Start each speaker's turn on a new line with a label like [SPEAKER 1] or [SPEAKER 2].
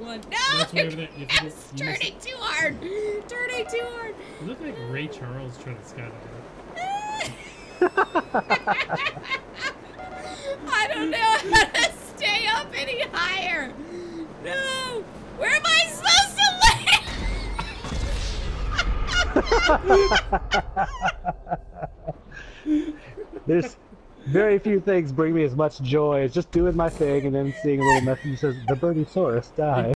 [SPEAKER 1] one. No!
[SPEAKER 2] That's way over there. You have
[SPEAKER 1] It's
[SPEAKER 2] go- you miss
[SPEAKER 1] turning too hard. Turning too hard.
[SPEAKER 2] You look like Ray Charles trying to skydive.
[SPEAKER 1] I don't know how to stay up any higher. No. Where am I supposed to land?
[SPEAKER 3] There's very few things bring me as much joy as just doing my thing and then seeing a little message that says the Birdiesaurus died.